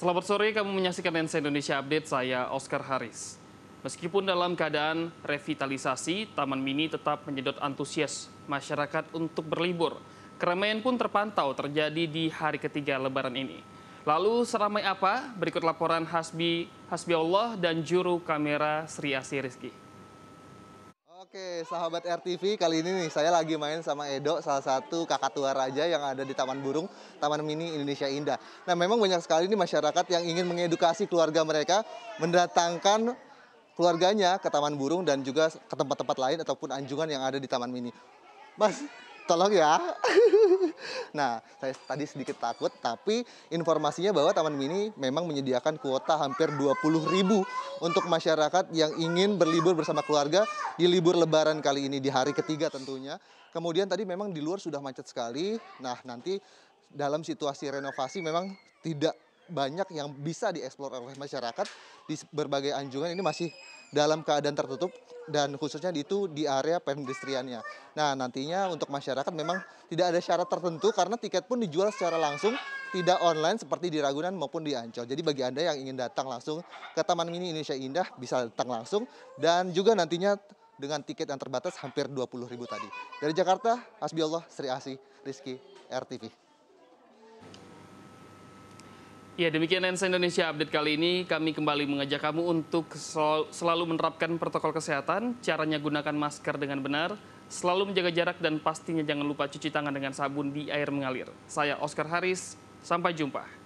Selamat sore, kamu menyaksikan Lensa Indonesia Update, saya Oscar Haris. Meskipun dalam keadaan revitalisasi, Taman Mini tetap menyedot antusias masyarakat untuk berlibur. Keramaian pun terpantau terjadi di hari ketiga lebaran ini. Lalu seramai apa? Berikut laporan Hasbi, Hasbi Allah dan juru kamera Sri Asih Rizky. Oke, sahabat RTV, kali ini nih saya lagi main sama Edo, salah satu kakak tua raja yang ada di Taman Burung, Taman Mini Indonesia Indah. Nah, memang banyak sekali nih masyarakat yang ingin mengedukasi keluarga mereka, mendatangkan keluarganya ke Taman Burung dan juga ke tempat-tempat lain ataupun anjungan yang ada di Taman Mini. Mas, tolong ya. nah, saya tadi sedikit takut, tapi informasinya bahwa Taman Mini memang menyediakan kuota hampir 20 ribu untuk masyarakat yang ingin berlibur bersama keluarga di libur lebaran kali ini, di hari ketiga tentunya. Kemudian tadi memang di luar sudah macet sekali, nah nanti dalam situasi renovasi memang tidak banyak yang bisa dieksplor oleh masyarakat di berbagai anjungan ini masih dalam keadaan tertutup dan khususnya itu di area perindustriannya. Nah, nantinya untuk masyarakat memang tidak ada syarat tertentu karena tiket pun dijual secara langsung, tidak online seperti di Ragunan maupun di Ancol. Jadi bagi Anda yang ingin datang langsung ke Taman Mini Indonesia Indah bisa datang langsung dan juga nantinya dengan tiket yang terbatas hampir 20 ribu tadi. Dari Jakarta, Hasbi Allah, Sri Asi, Rizky, RTV. Ya, demikian Lensa Indonesia Update kali ini. Kami kembali mengajak kamu untuk selalu menerapkan protokol kesehatan, caranya gunakan masker dengan benar, selalu menjaga jarak, dan pastinya jangan lupa cuci tangan dengan sabun di air mengalir. Saya Oscar Haris, sampai jumpa.